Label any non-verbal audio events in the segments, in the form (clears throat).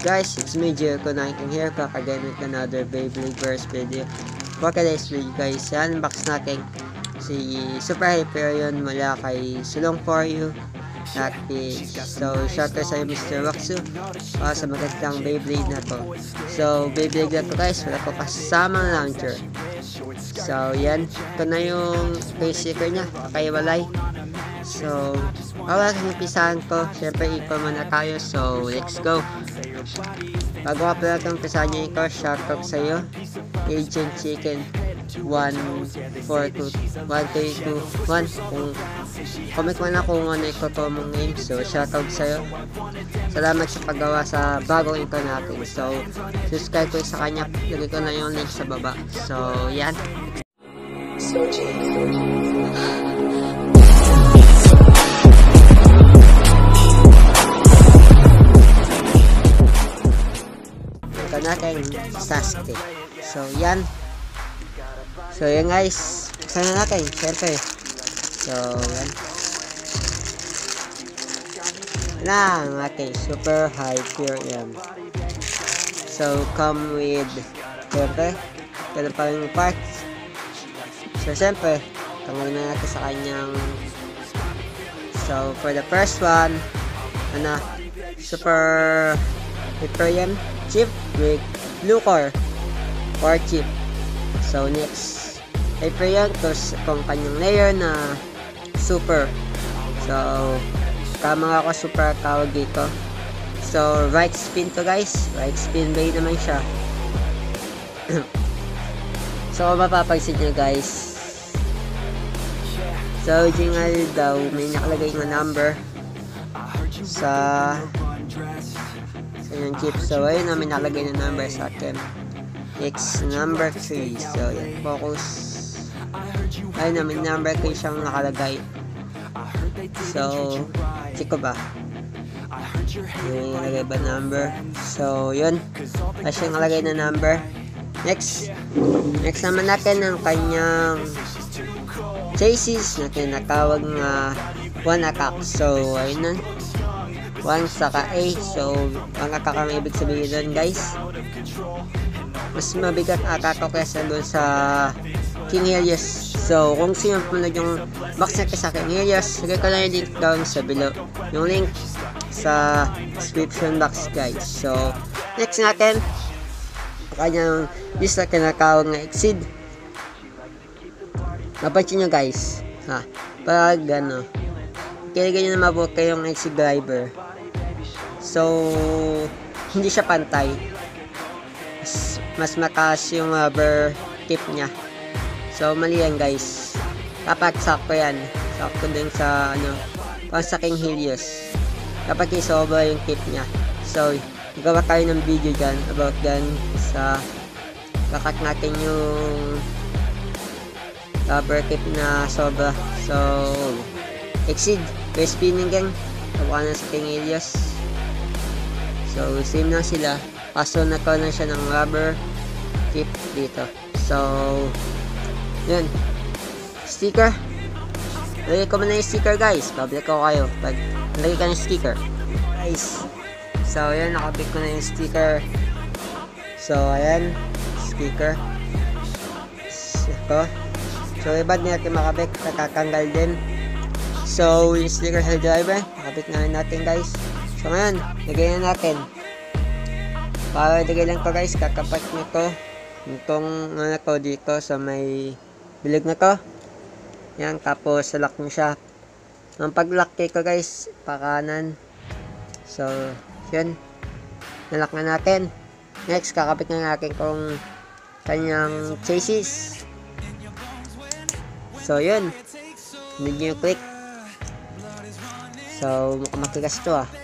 Guys, it's me, Jericho Niking here, back again with another Beyblade Burst video. For today's video guys, unbox natin si Super Hyperion mula kay Sulong For You. Natin. So, shoutout sa'yo Mr. Waksu para sa magandang Beyblade na to. So, Beyblade na to guys, wala ko kasamang launcher. So, yan. Ito na yung face sticker niya, kakaiwalay. So, alright, umpisahan ko. Siyempre, equal muna tayo. So, let's go. Bago ka pala itong umpisahan niyo ikaw, shoutout sa iyo. Agent Chicken 1421 Kung comment mo na kung ano ito mong name. So, shoutout sa iyo. Salamat sa paggawa sa bagong ito natin. So, subscribe ko sa kanya. Lagay ko na yung link sa baba. So, yan. Ito natin Sasuke. So, yan. So, yan guys. Sana natin, syempre. So, yan. Na, ang ating super high tier yan. So, come with, syempre, ganun pa rin parts. So, syempre, tanggalin na natin sa kanyang So, for the first one, ano, super Hyperion chip with blue core core chip. So, next, Hyperion tos kung kanyang layer na super. So, tama ako super tawag dito. So, right spin to guys. Right spin blade naman siya. (clears throat) so, mapapansin nyo guys, sa original daw, may nakalagay na number sa sa yung chip. So, ayun na, may nakalagay na number sa akin. It's number 3. So, yan, focus. Ayun na, may number 3 siyang nakalagay. So, check ko ba? Yung nalagay ba number? So, yun. Ay siyang nalagay na number. Next. Next naman natin ang kanyang chases na tinatawag nga one attack. So, ayun na. One saka A. So, ang ang ibig sabihin doon guys. Mas mabigat attack ko kesa doon sa King Helios. So, kung sino punod yung box na sa King Helios, lagay ko lang yung link down sa below. Yung link sa description box guys. So, next natin, kanyang list na kinakawag na exceed. Napansin nyo guys, ha, pag ano, kaya ganyan na mabuti yung exit driver. So, hindi siya pantay. Mas, mas mataas yung rubber tip niya. So, mali yan guys. Dapat sakto yan. Sakto din sa, ano, pang sa King Helios. Dapat isobra yung tip niya. So, gawa tayo ng video dyan about dyan sa kakat natin yung rubber tip na sobra. So, exceed. Kaya spinning gang. Tawa na sa King Elias. So, same na sila. Kaso nagkaroon na siya ng rubber tip dito. So, yun. Sticker. Lagay ko muna yung sticker guys. Public ko kayo. Pag lagay ka ng sticker. Guys. So, yun. Nakabit ko na yung sticker. So, ayan. Sticker. Ito. So, iba din natin makabit, nakakanggal din. So, yung sticker sa driver, nakabit na natin guys. So, ngayon, lagay na natin. Para lagay lang to guys, kakapat nito. Itong ano ko dito sa may bilig na to. Yan, tapos lock nyo siya. Ang pag-lock ko guys, pakanan. So, yun. Nalock na natin. Next, kakapit na natin kung kanyang chassis. So, yun. Hindi nyo click. So, mukhang matigas to ah.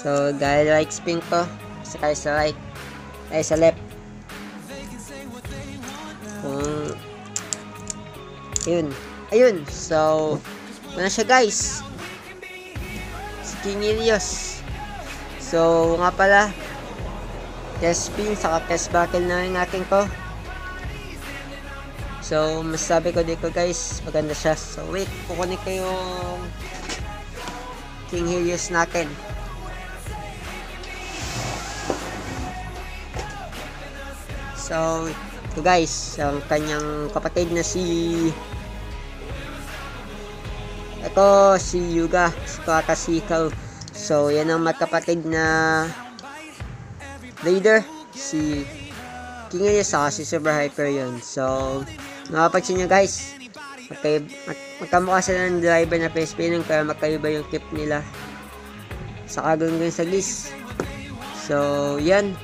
So, dahil right spin ko, sakay sa right, ay sa left. Kung, yun. Ayun. So, ano siya guys? Si King Ilios. So, nga pala, test spin, saka test battle na rin natin ko. So, masasabi ko dito guys, maganda siya. So, wait, kukunin ko yung King Helios natin. So, ito guys, ang kanyang kapatid na si ito si Yuga, si Kakasikaw. So, yan ang magkapatid na Raider, si King Helios saka si Super Hyper yun. So, napapansin nyo guys, magkay, mag, magkamukha sila ng driver na face painting kaya magkaiba yung tip nila. Saka ganun sa list. So, yan.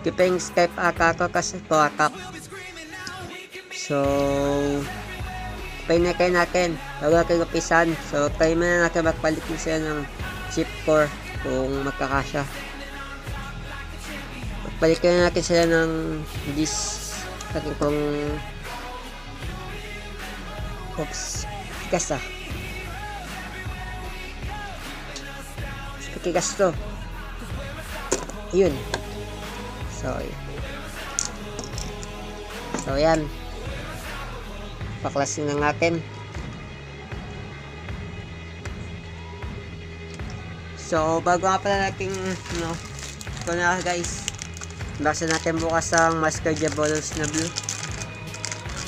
Keeping step akaka kasi to akak. So, pinakay natin. Bago natin upisan. So, try muna natin magpalit din sila ng chip core kung magkakasya. Magpalit na natin sila ng disk. Natin kung Oops. Tigas ah. Tigas to. Yun. So, so yan. Paklasin na natin. So, bago nga pala natin, no, ito na guys. Baksan natin bukas ang Masker Diabolos na blue.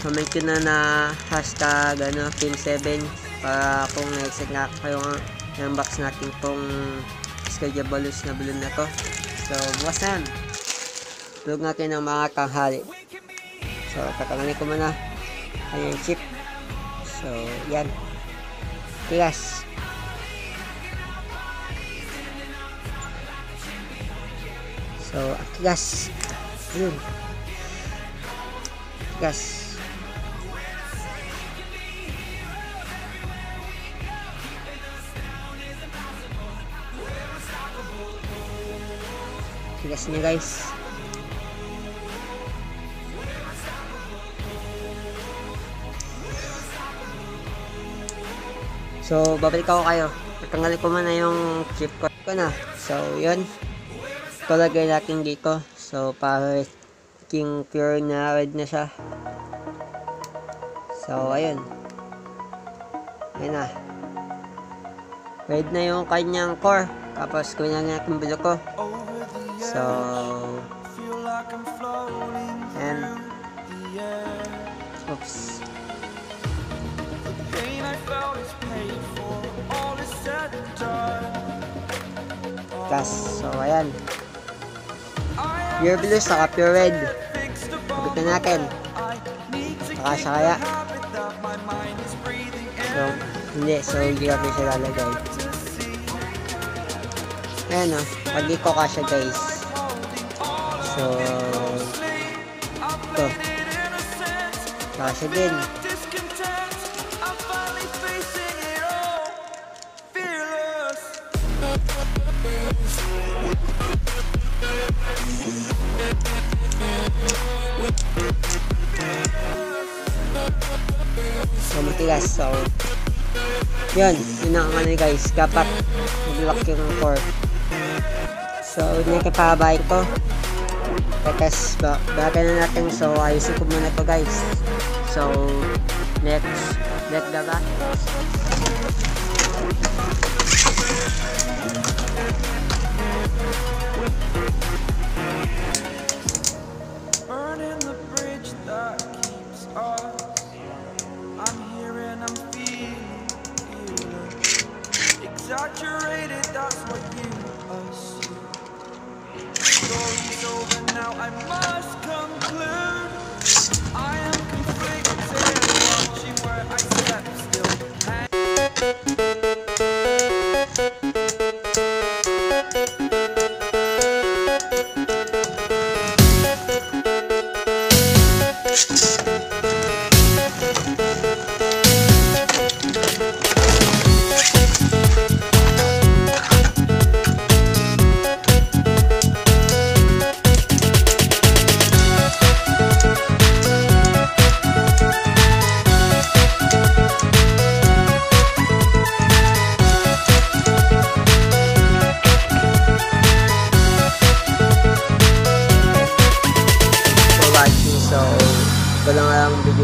Comment ko na na hashtag ano, Team 7 para kung na-exit na kayo ng box natin tong Masker Diabolos na blue na to. So, bukas na yan. Tulog natin ng mga tanghali. So, tatanganin ko muna. Ayan yung chip. So, yan. Tigas. So, tigas. Yun. Tigas. Tigas niya guys. So, babalik ako kayo. Tatanggalin ko muna yung chip ko ko na. So, yun. Ito lagay natin dito. So, para king pure na red na siya. So, ayun. Ayun na. Red na yung kanyang core. Tapos, kunin na natin bulo ko. So, and, oops. Gas. So, ayan. Pure blue saka pure red. Sabit na natin. Nakasya kaya. So, hindi. So, hindi natin siya lalagay. Ayan o. Oh. Pagi ko kasya guys. So, ito. Kasya din. So, matigas. So, yun. Yun ang ano guys. Kapat. Mag-lock yung core. So, hindi na kapabayin ko. Tapos, ba baga na natin. So, ayusin ko muna to guys. So, next. Let the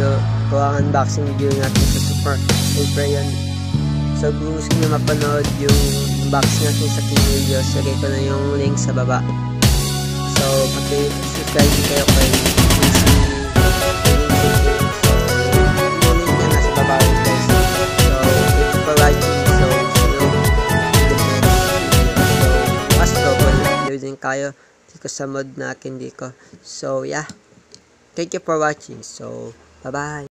video, ang unboxing video natin sa Super Hyper yun. So, kung gusto nyo mapanood yung box natin sa King Videos, lagay ko na yung link sa baba. So, pati-subscribe din kayo kay video. Kayo dito sa mod na akin dito. So, yeah. Thank you for watching. So, 拜拜。